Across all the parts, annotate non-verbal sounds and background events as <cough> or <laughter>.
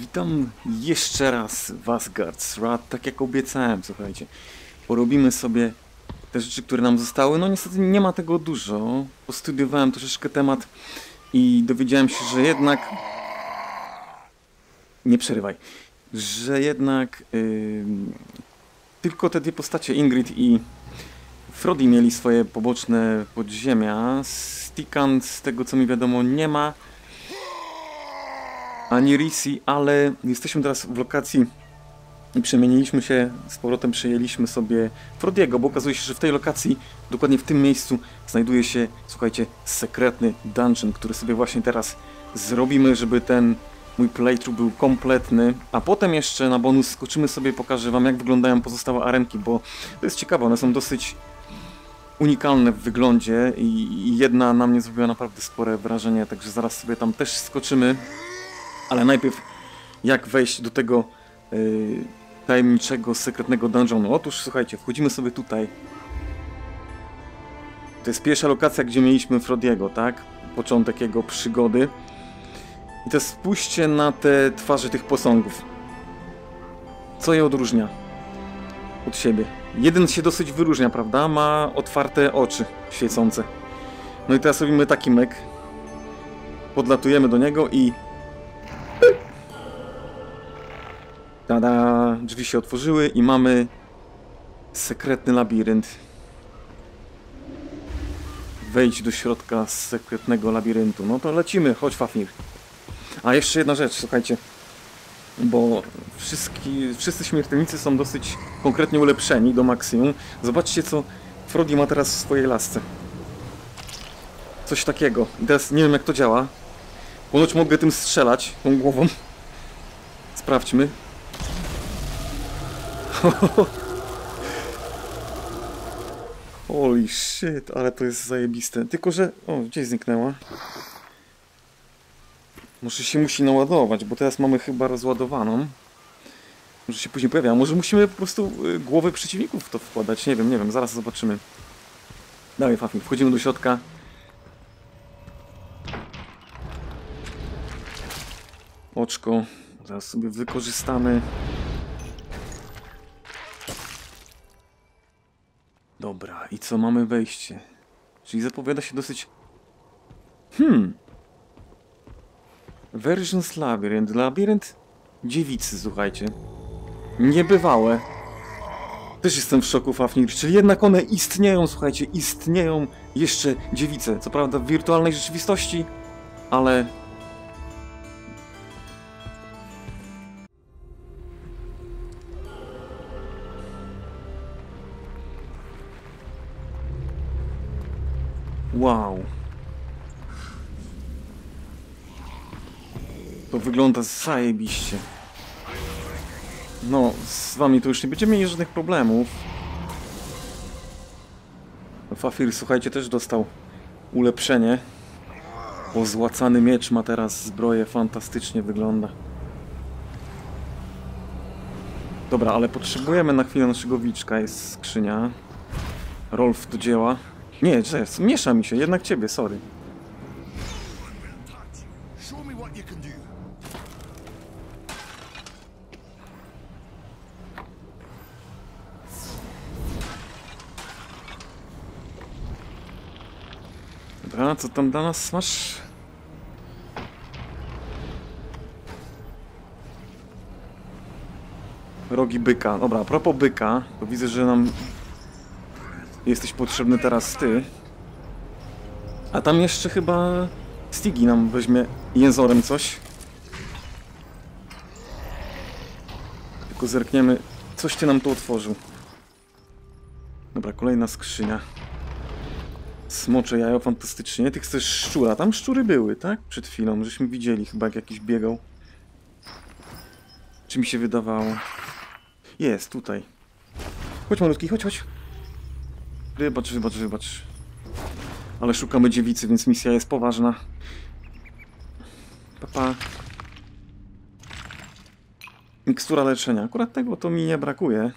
Witam jeszcze raz w Asgard's Wrath, tak jak obiecałem, słuchajcie. Porobimy sobie te rzeczy, które nam zostały. No niestety nie ma tego dużo. Postudiowałem troszeczkę temat i dowiedziałem się, że jednak... Nie przerywaj. Że jednak ym, tylko te dwie postacie, Ingrid i Frodi mieli swoje poboczne podziemia. Stikan z tego co mi wiadomo nie ma ani Risi, ale jesteśmy teraz w lokacji i przemieniliśmy się, z powrotem przejęliśmy sobie Frodiego, bo okazuje się, że w tej lokacji, dokładnie w tym miejscu, znajduje się, słuchajcie, sekretny dungeon, który sobie właśnie teraz zrobimy, żeby ten mój playthrough był kompletny, a potem jeszcze na bonus skoczymy sobie, pokażę wam jak wyglądają pozostałe arenki, bo to jest ciekawe, one są dosyć unikalne w wyglądzie i jedna na mnie zrobiła naprawdę spore wrażenie, także zaraz sobie tam też skoczymy. Ale najpierw, jak wejść do tego yy, tajemniczego, sekretnego dungeonu? Otóż, słuchajcie, wchodzimy sobie tutaj. To jest pierwsza lokacja, gdzie mieliśmy Frodiego, tak? Początek jego przygody. I teraz spójrzcie na te twarze tych posągów. Co je odróżnia od siebie? Jeden się dosyć wyróżnia, prawda? Ma otwarte oczy świecące. No i teraz robimy taki mek. Podlatujemy do niego i Tada! Drzwi się otworzyły i mamy sekretny labirynt. Wejdź do środka sekretnego labiryntu. No to lecimy, chodź Fafnir. A jeszcze jedna rzecz, słuchajcie. Bo wszyscy, wszyscy śmiertelnicy są dosyć konkretnie ulepszeni do maksimum. Zobaczcie co Frodi ma teraz w swojej lasce. Coś takiego. I teraz nie wiem jak to działa. Ponoć mogę tym strzelać, tą głową. Sprawdźmy. <laughs> Holy shit, ale to jest zajebiste. Tylko, że... O, gdzieś zniknęła. Może się musi naładować, bo teraz mamy chyba rozładowaną. Może się później pojawia. Może musimy po prostu y, głowy przeciwników w to wkładać. Nie wiem, nie wiem. Zaraz zobaczymy. Dawaj, Fafin. Wchodzimy do środka. Oczko. Zaraz sobie wykorzystamy. Dobra, i co mamy wejście? Czyli zapowiada się dosyć... Hmm. Versions Labyrinth. Labirynt dziewicy, słuchajcie. Niebywałe. Też jestem w szoku, Fafnir. Czyli jednak one istnieją, słuchajcie, istnieją jeszcze dziewice. Co prawda w wirtualnej rzeczywistości, ale wygląda zajebiście. No, z wami to już nie będziemy mieli żadnych problemów. Fafir, słuchajcie, też dostał ulepszenie. Pozłacany miecz ma teraz zbroję, fantastycznie wygląda. Dobra, ale potrzebujemy na chwilę naszego wiczka, jest skrzynia. Rolf do dzieła. Nie, cześć, miesza mi się, jednak ciebie, sorry. Co tam dla nas masz? Rogi byka. Dobra, a propos byka, to widzę, że nam jesteś potrzebny teraz ty. A tam jeszcze chyba Stigi nam weźmie jęzorem coś. Tylko zerkniemy, coś ty nam tu otworzył. Dobra, kolejna skrzynia. Smocze jajo, fantastycznie. Ty chcesz szczura. Tam szczury były, tak? Przed chwilą, żeśmy widzieli chyba jak jakiś biegał. Czy mi się wydawało? Jest, tutaj. Chodź malutki, chodź, chodź. Wybacz, wybacz, wybacz. Ale szukamy dziewicy, więc misja jest poważna. Papa. Mikstura leczenia. Akurat tego to mi nie brakuje.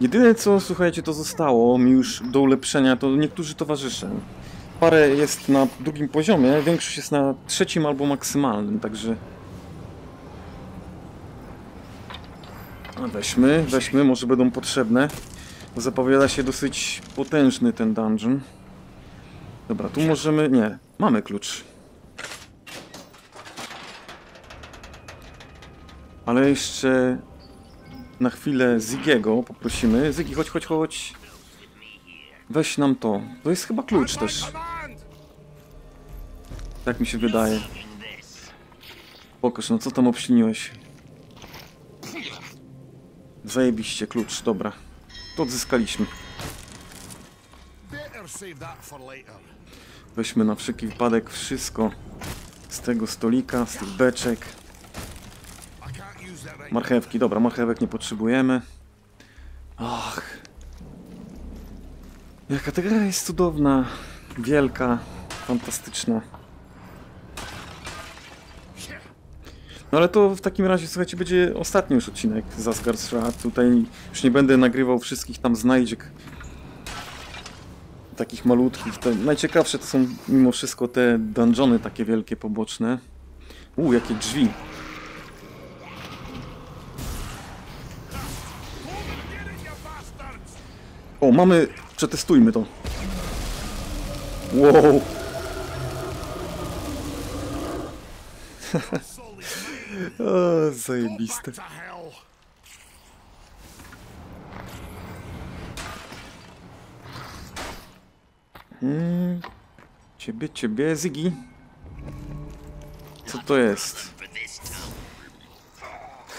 Jedyne co, słuchajcie, to zostało mi już do ulepszenia, to niektórzy towarzysze. parę jest na drugim poziomie, większość jest na trzecim albo maksymalnym, także... A Weźmy, weźmy, może będą potrzebne. Bo zapowiada się dosyć potężny ten dungeon. Dobra, tu możemy... Nie, mamy klucz. Ale jeszcze na chwilę Zigiego poprosimy. Ziggy, chodź, chodź, chodź. Weź nam to. To jest chyba klucz też. Tak mi się wydaje. Pokaż, no co tam obśliniłeś? Zajebiście, klucz, dobra. To odzyskaliśmy. Weźmy na wszelki wypadek wszystko z tego stolika, z tych beczek. I can't use that right Marchewki, dobra, marchewek nie potrzebujemy. Ach. Jaka ta gra jest cudowna, wielka, fantastyczna. No ale to w takim razie, słuchajcie, będzie ostatni już odcinek z Asgard's. Tutaj już nie będę nagrywał wszystkich tam znajdziek. Takich malutkich. Najciekawsze to są mimo wszystko te dungeony takie wielkie, poboczne. U, jakie drzwi. O, mamy... Przetestujmy to. Wow. <laughs> o, zajebiste. Back to hell. Mm. Ciebie, ciebie, Zygi. Co to jest?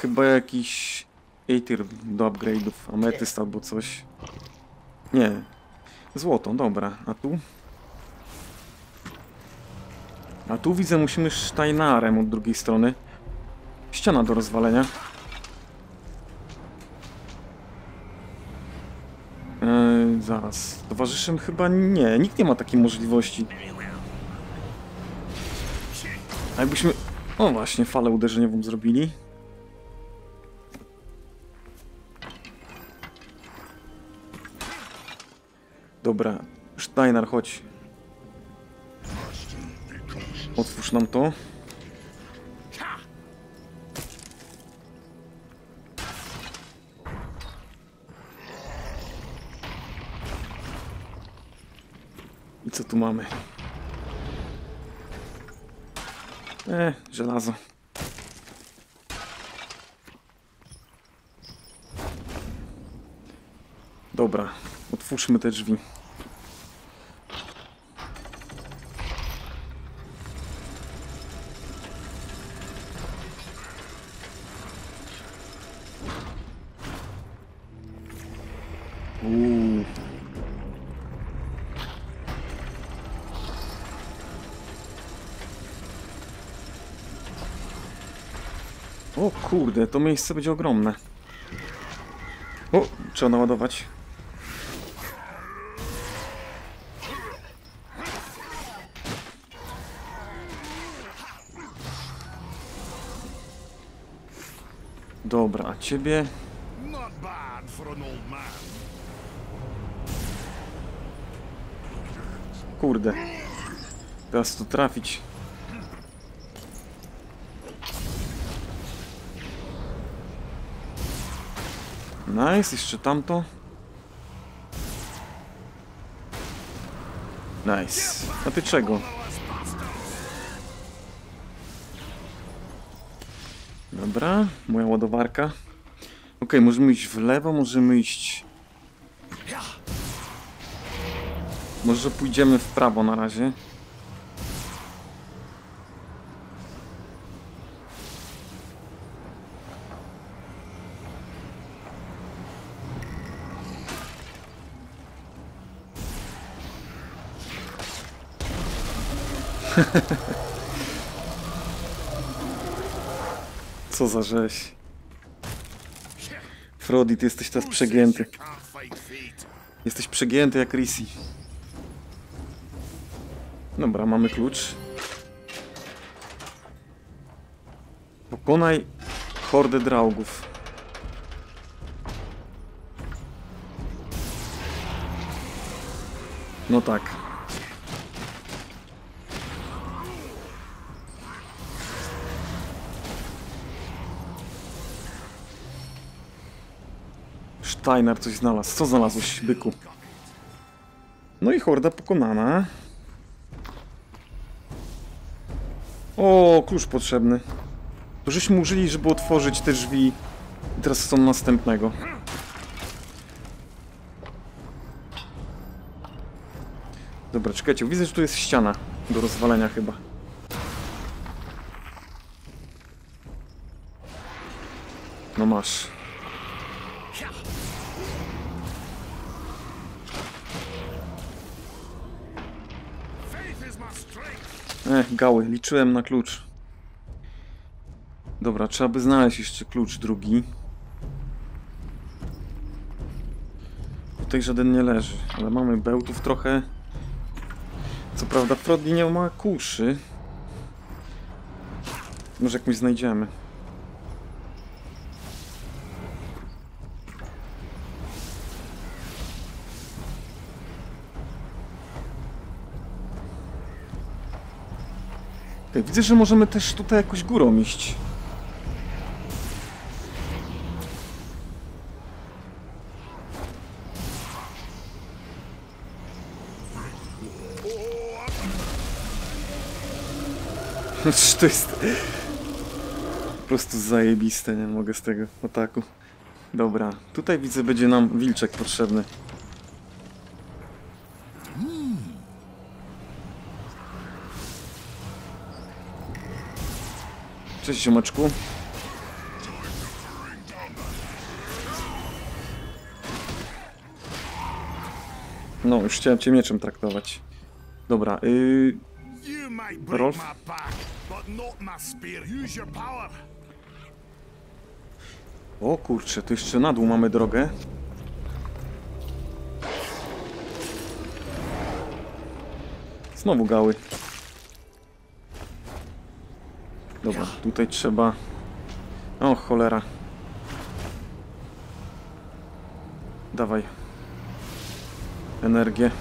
Chyba jakiś Aether do upgrade'ów, ametyst albo coś. Nie. Złoto, dobra. A tu? A tu widzę, musimy Steinarem od drugiej strony. Ściana do rozwalenia. Eee, zaraz. Towarzyszem chyba nie. Nikt nie ma takiej możliwości. A jakbyśmy... O właśnie, falę uderzeniową zrobili. Dobra. Steiner, chodź. Otwórz nam to. I co tu mamy? E, żelazo. Dobra, otwórzmy te drzwi. Kurde, to miejsce będzie ogromne. O, trzeba naładować. Dobra, a ciebie... Kurde. Teraz tu trafić. Nice, jeszcze tamto. Nice. A ty czego? Dobra, moja ładowarka. Ok, możemy iść w lewo, możemy iść... Może pójdziemy w prawo na razie. <laughs> Co za rzeź. Frodi, ty jesteś teraz przegięty. Jesteś przegięty jak Risi. Dobra, mamy klucz. Pokonaj hordę draugów. No tak. Tajnar coś znalazł. Co znalazłeś, byku? No i horda pokonana. O, klucz potrzebny. To żeśmy użyli, żeby otworzyć te drzwi. I teraz są następnego. Dobra, czekajcie, widzę, że tu jest ściana do rozwalenia chyba. No masz. Ech, gały, liczyłem na klucz. Dobra, trzeba by znaleźć jeszcze klucz drugi. Tutaj żaden nie leży, ale mamy bełtów trochę. Co prawda Frodi nie ma kuszy. Może jakąś znajdziemy. Okej, widzę, że możemy też tutaj jakoś górą iść. <laughs> To jest po prostu zajebiste, nie mogę z tego ataku. Dobra, tutaj widzę będzie nam wilczek potrzebny. Cześć ziomeczku. No, już chciałem cię mieczem traktować. Dobra, yy, Rolf? O kurczę, tu jeszcze na dół mamy drogę. Znowu gały. Dobra, tutaj trzeba... O, cholera. Dawaj. Energię.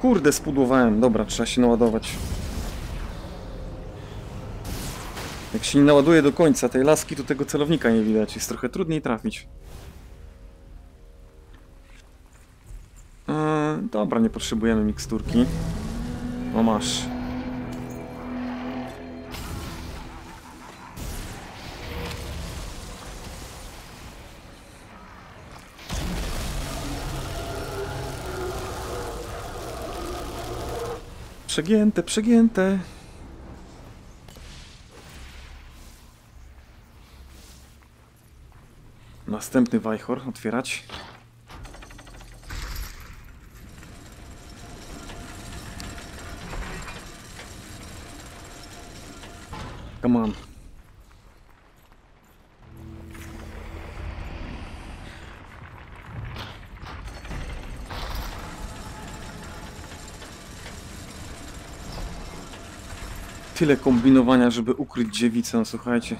Kurde, spudłowałem. Dobra, trzeba się naładować. Jak się nie naładuje do końca tej laski, to tego celownika nie widać. Jest trochę trudniej trafić. Dobra, nie potrzebujemy miksturki. O, masz. Przegięte, przegięte. Następny wajchor otwierać. Come on. Tyle kombinowania, żeby ukryć dziewicę, no słuchajcie.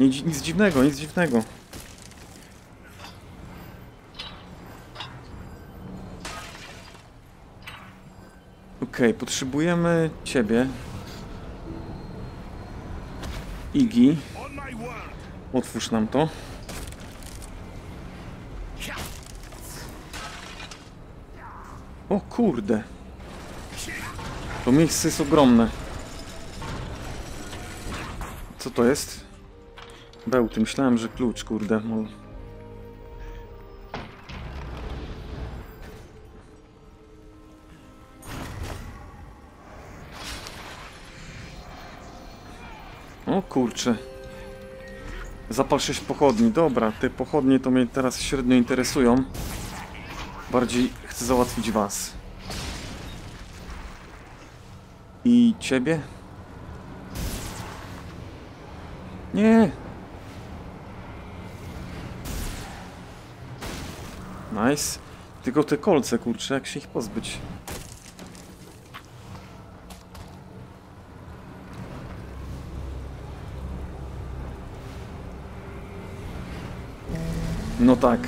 Nic, nic dziwnego, nic dziwnego. Okej, potrzebujemy ciebie. Igi, otwórz nam to. O kurde. To miejsce jest ogromne. Co to jest? Bełty, myślałem, że klucz, kurde. No. O kurcze. Zapal 6 pochodni. Dobra, te pochodnie to mnie teraz średnio interesują. Bardziej chcę załatwić was. I ciebie? Nie. Nice. Tylko te kolce, kurczę, jak się ich pozbyć? No tak.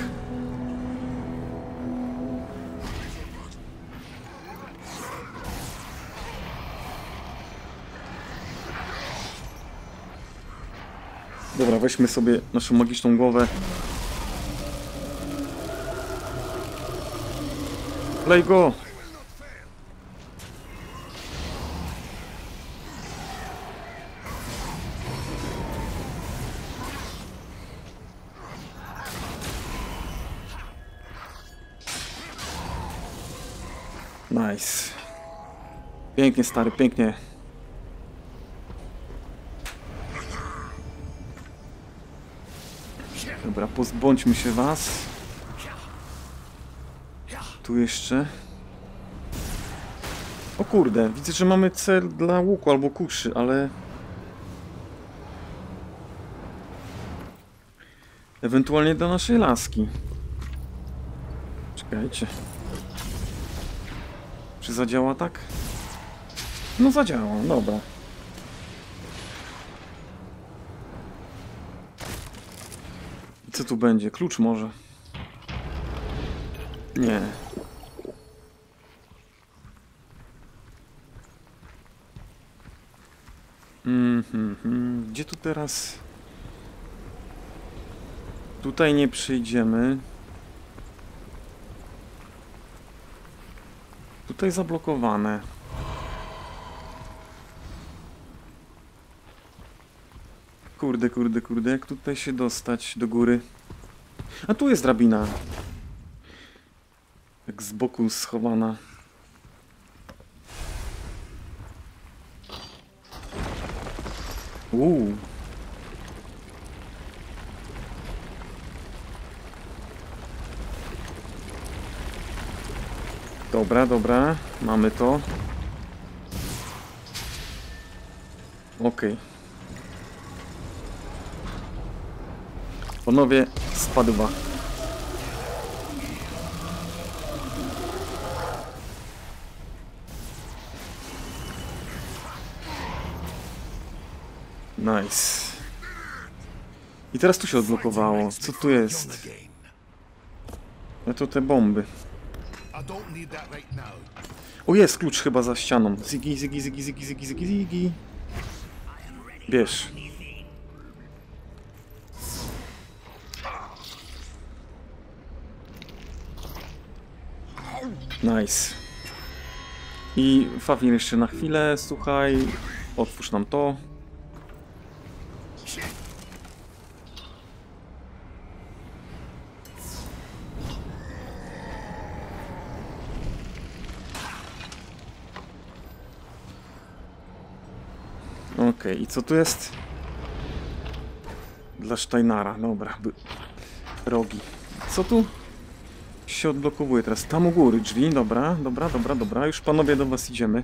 Dobra, weźmy sobie naszą magiczną głowę. Lej go! Pięknie, stary, pięknie. Dobra, pozbądźmy się was. Tu jeszcze. O kurde, widzę, że mamy cel dla łuku albo kuszy, ale... Ewentualnie dla naszej laski. Czekajcie. Czy zadziała tak? No zadziała, dobra. Co tu będzie? Klucz może? Nie. Mhm. Gdzie tu teraz? Tutaj nie przyjdziemy. Tutaj zablokowane. Kurde, kurde, kurde, jak tutaj się dostać do góry? A tu jest drabina. Jak z boku schowana. Uuu. Dobra, dobra, mamy to. Okej. Panowie, spadła. Nice. I teraz tu się odblokowało. Co tu jest? A to te bomby. O, jest klucz chyba za ścianą. Ziggy, ziggy, ziggy, ziggy, ziggy, ziggy, ziggy. Bierz. Nice. I Fafir jeszcze na chwilę, słuchaj. Otwórz nam to. Okej, i co tu jest? Dla Steinara, dobra. Rogi. Co tu? Się odblokowuje teraz. Tam u góry drzwi, dobra, dobra, dobra, dobra. Już panowie do was idziemy.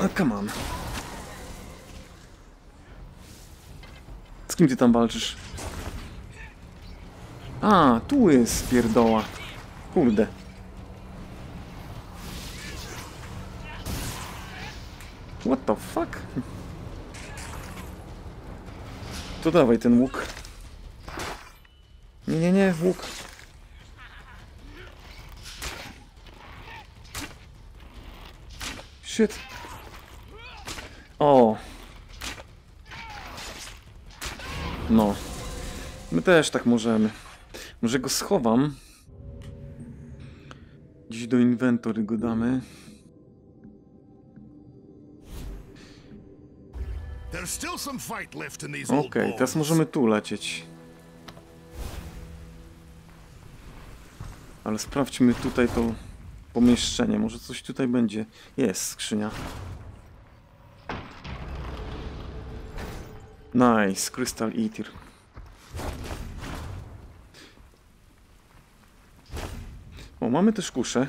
A come on. Z kim ty tam walczysz? A, tu jest pierdoła. Kurde. What the fuck? To dawaj ten łuk. Nie, nie, nie, łuk. Shit. O. No. My też tak możemy. Może go schowam. Dziś do inwentory go damy. Okej, bones. teraz możemy tu lecieć. Ale sprawdźmy tutaj to pomieszczenie. Może coś tutaj będzie. Jest skrzynia. Nice, Crystal Eater. O, mamy też kuszę.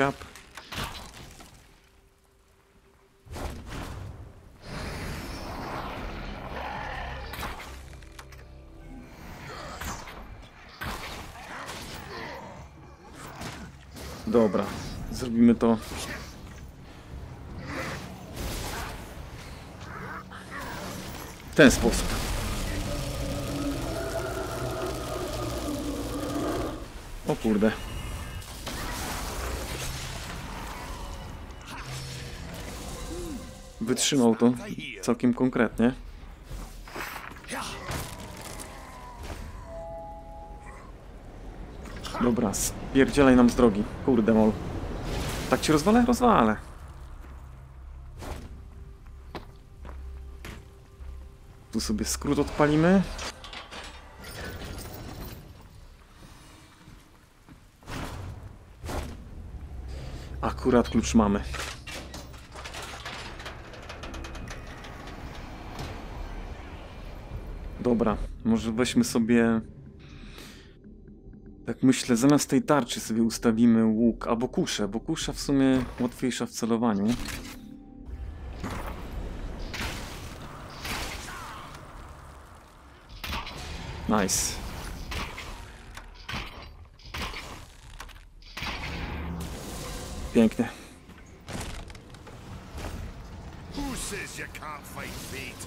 Ciap. Dobra. Zrobimy to. W ten sposób. O kurde. Wytrzymał to całkiem konkretnie. Dobra, spierdzielaj nam z drogi. Kurde mol. Tak ci rozwalę? Rozwalę. Tu sobie skrót odpalimy. Akurat klucz mamy. Dobra, może weźmy sobie... Tak myślę, zamiast tej tarczy sobie ustawimy łuk albo kuszę, bo kusza w sumie łatwiejsza w celowaniu. Nice. Pięknie. Who says you can't fight fate?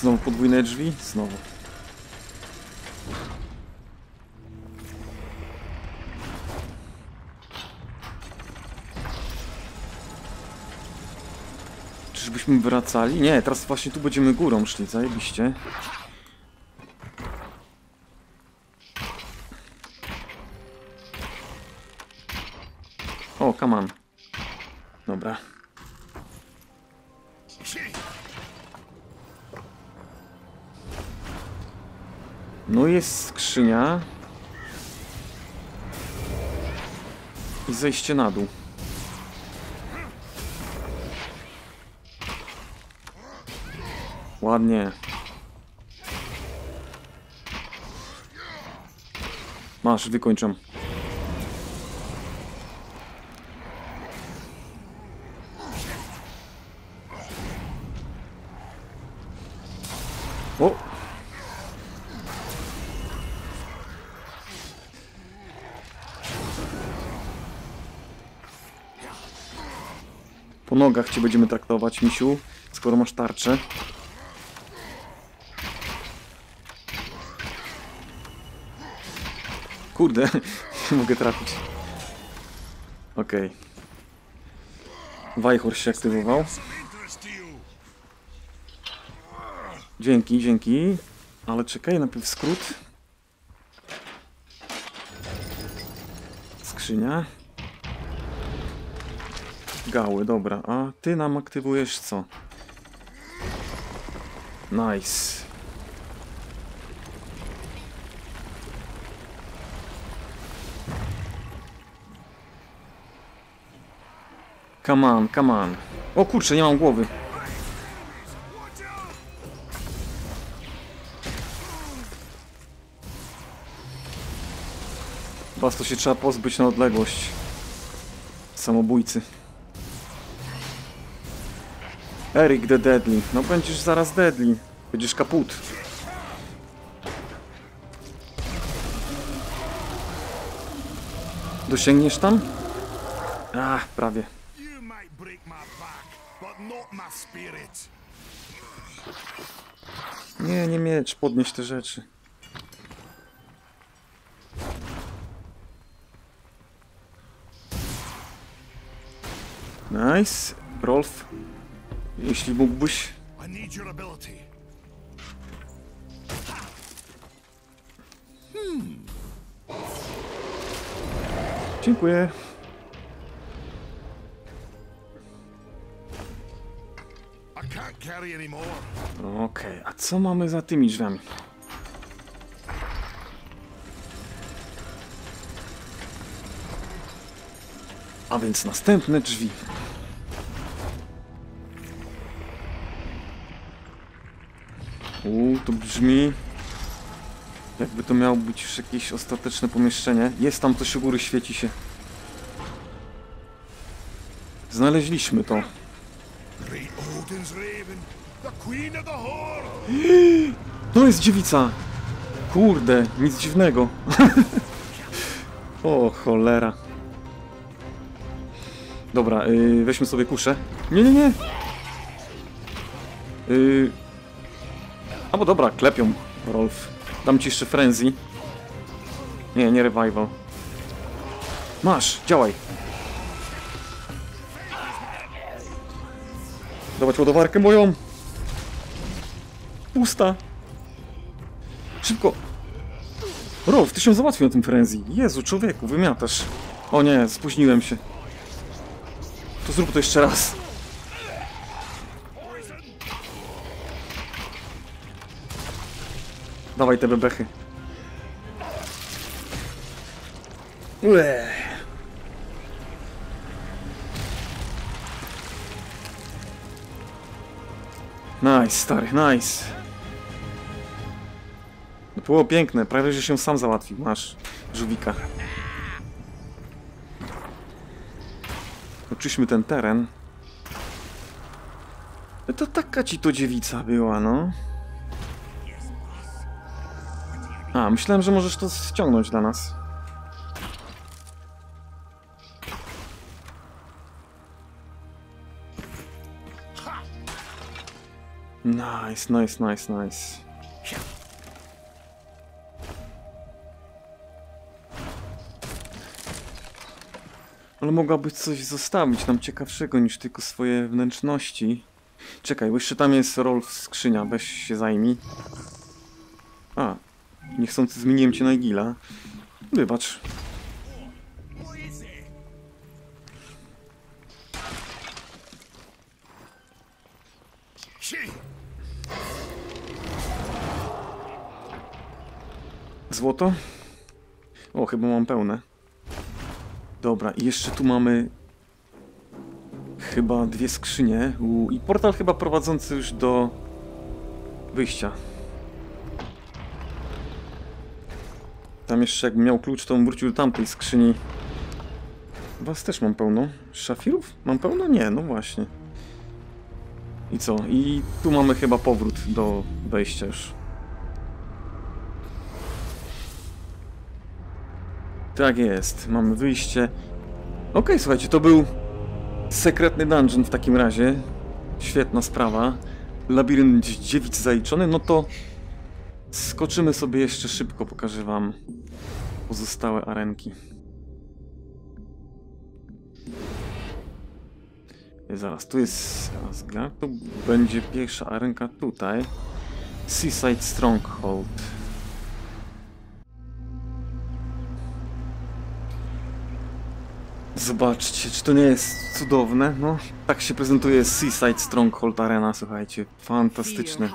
Znowu podwójne drzwi? Znowu. Czyżbyśmy wracali? Nie, teraz właśnie tu będziemy górą szli, zajebiście. O, come on. Dobra. No jest skrzynia. I zejście na dół. Ładnie. Masz, wykończam. Nogach cię będziemy traktować, misiu, skoro masz tarczę. Kurde, <laughs> nie mogę trafić. Okej. Wajchor się aktywował. Dzięki, dzięki. Ale czekaj, najpierw skrót. Skrzynia. Gały, dobra. A ty nam aktywujesz co? Nice. Come on, come on. O kurczę, nie mam głowy. Was to się trzeba pozbyć na odległość. Samobójcy. Eric the Deadly. No będziesz zaraz deadly. Będziesz kaput. Dosięgniesz tam? Ach, prawie. Nie, nie miecz, podnieś te rzeczy. Nice. Rolf, jeśli mógłbyś... Dziękuję. Okej, a co mamy za tymi drzwiami? A więc następne drzwi. To brzmi... Jakby to miało być już jakieś ostateczne pomieszczenie. Jest tam coś u góry, świeci się. Znaleźliśmy to. <gasps> To jest dziewica! Kurde, nic dziwnego. <laughs> o, cholera. Dobra, yy, weźmy sobie kuszę. Nie, nie, nie! Yy... Albo dobra, klepią, Rolf. Dam ci jeszcze frenzy. Nie, nie revival. Masz, działaj. Dawać ładowarkę moją. Pusta. Szybko. Rolf, ty się załatwił na tym frenzy. Jezu, człowieku, wymiatasz. O nie, spóźniłem się. To zrób to jeszcze raz. Dawaj te bebechy. Ue. Nice, stary, nice. To było piękne, prawie że się sam załatwił. Masz żółwika. Oczyśmy ten teren. To taka ci to dziewica była, no. Myślałem, że możesz to ściągnąć dla nas. Nice, nice, nice, nice. Ale mogłabyś coś zostawić nam ciekawszego niż tylko swoje wnętrzności. Czekaj, bo jeszcze tam jest Rolf skrzynia, weź się zajmij. Niechcący zmieniłem cię na Igila. Wybacz. Złoto? O, chyba mam pełne. Dobra, i jeszcze tu mamy... Chyba dwie skrzynie. U, I portal chyba prowadzący już do... Wyjścia. Tam jeszcze jakbym miał klucz, to bym wrócił do tamtej skrzyni. Was też mam pełno. Szafirów? Mam pełno? Nie, no właśnie. I co? I tu mamy chyba powrót do wejścia już. Tak jest, mamy wyjście. Okej, słuchajcie, to był sekretny dungeon w takim razie. Świetna sprawa. Labirynt dziewic zaliczony, no to skoczymy sobie jeszcze szybko, pokażę wam pozostałe arenki. Zaraz, tu jest Asgard, to będzie pierwsza arenka tutaj. Seaside Stronghold. Zobaczcie, czy to nie jest cudowne? No, tak się prezentuje Seaside Stronghold Arena, słuchajcie. Fantastyczne.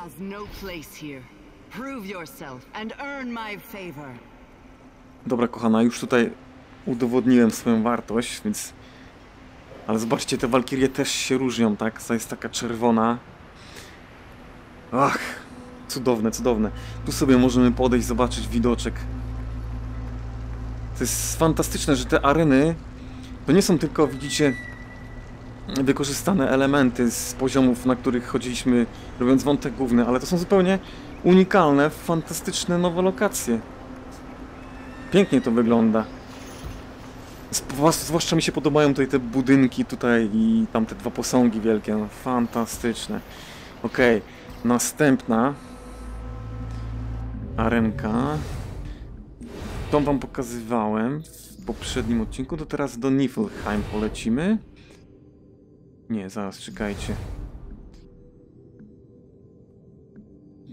Prove yourself and earn my favor. Dobra, kochana, już tutaj udowodniłem swoją wartość, więc... Ale zobaczcie, te walkirie też się różnią, tak? Ta jest taka czerwona. Ach, cudowne, cudowne. Tu sobie możemy podejść, zobaczyć widoczek. To jest fantastyczne, że te areny to nie są tylko, widzicie, wykorzystane elementy z poziomów, na których chodziliśmy, robiąc wątek główny, ale to są zupełnie unikalne, fantastyczne nowe lokacje. Pięknie to wygląda. Zwłaszcza mi się podobają tutaj te budynki tutaj i tam te dwa posągi wielkie, no fantastyczne. Okej, następna arenka. Tą wam pokazywałem w poprzednim odcinku, to teraz do Niflheim polecimy. Nie, zaraz, czekajcie.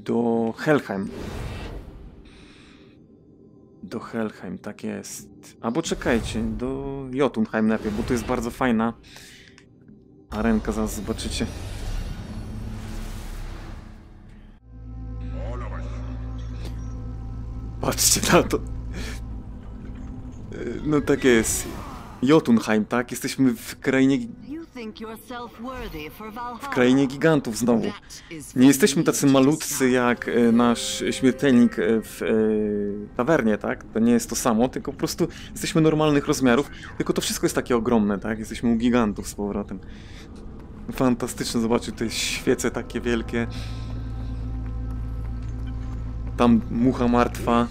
Do Helheim. Do Helheim, tak jest. Albo czekajcie, do Jotunheim najpierw, bo to jest bardzo fajna arenka, zaraz zobaczycie. Patrzcie na to. No tak jest. Jotunheim, tak? Jesteśmy w krainie, W krainie gigantów znowu. Nie jesteśmy tacy malutcy jak e, nasz śmiertelnik e, w e, tawernie, tak? To nie jest to samo, tylko po prostu jesteśmy normalnych rozmiarów, tylko to wszystko jest takie ogromne, tak? Jesteśmy u gigantów z powrotem. Fantastyczne zobaczyć te świece takie wielkie. tam mucha martwa.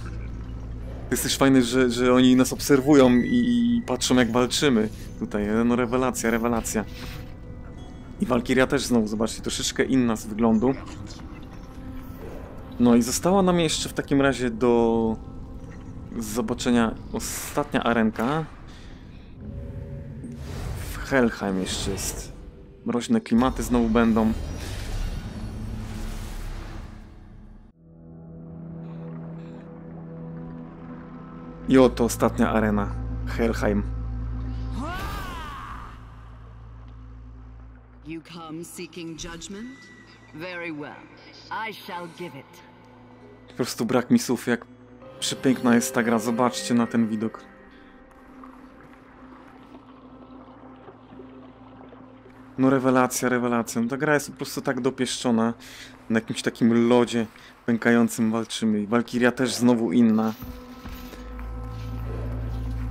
Jest też fajne, że, że oni nas obserwują i, patrzą jak walczymy. Tutaj, no rewelacja, rewelacja. I Walkiria też znowu, zobaczcie, troszeczkę inna z wyglądu. No i została nam jeszcze w takim razie do zobaczenia ostatnia arenka. W Helheim jeszcze jest. Mroźne klimaty znowu będą. I oto ostatnia arena. Helheim. You come seeking judgment? Very well. I shall give it. Po prostu brak mi słów, jak przepiękna jest ta gra. Zobaczcie na ten widok. No rewelacja, rewelacja. No ta gra jest po prostu tak dopieszczona. Na jakimś takim lodzie pękającym walczymy. Walkiria też znowu inna.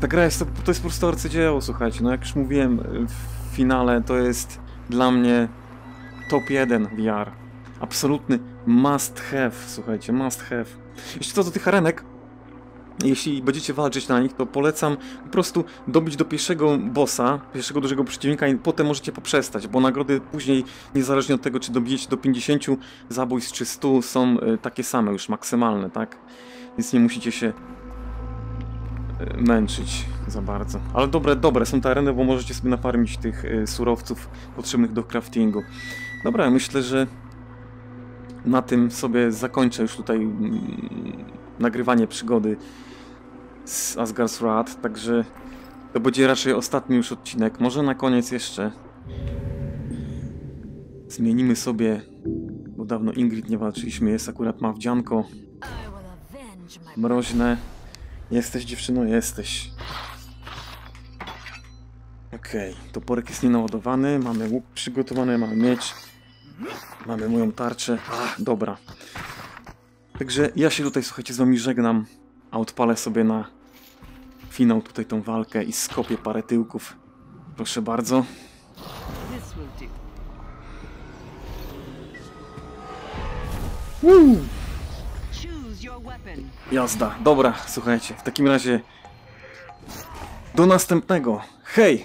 Ta gra jest, to, to jest po prostu arcydzieło, słuchajcie. No jak już mówiłem w finale, to jest dla mnie top 1 VR. Absolutny must have, słuchajcie, must have. Jeszcze co do tych arenek, jeśli będziecie walczyć na nich, to polecam po prostu dobić do pierwszego bossa, pierwszego dużego przeciwnika i potem możecie poprzestać, bo nagrody później, niezależnie od tego, czy dobijecie do 50 zabójstw czy 100, są y, takie same, już maksymalne, tak? Więc nie musicie się y, męczyć za bardzo. Ale dobre, dobre są te areny, bo możecie sobie nafarmić tych y, surowców potrzebnych do craftingu. Dobra, myślę, że na tym sobie zakończę już tutaj mm, nagrywanie przygody z Asgard's Wrath, także to będzie raczej ostatni już odcinek. Może na koniec jeszcze zmienimy sobie, bo dawno Ingrid nie walczyliśmy, jest akurat ma wdzianko I will avenge my mroźne. Jesteś dziewczyno? Jesteś. Okej, toporek jest nienaładowany, mamy łuk przygotowany, mamy miecz, mamy moją tarczę. Ach, dobra. Także ja się tutaj, słuchajcie, z wami żegnam, a odpalę sobie na finał tutaj tą walkę i skopię parę tyłków. Proszę bardzo. This Jazda. Dobra, słuchajcie, w takim razie do następnego. Hej!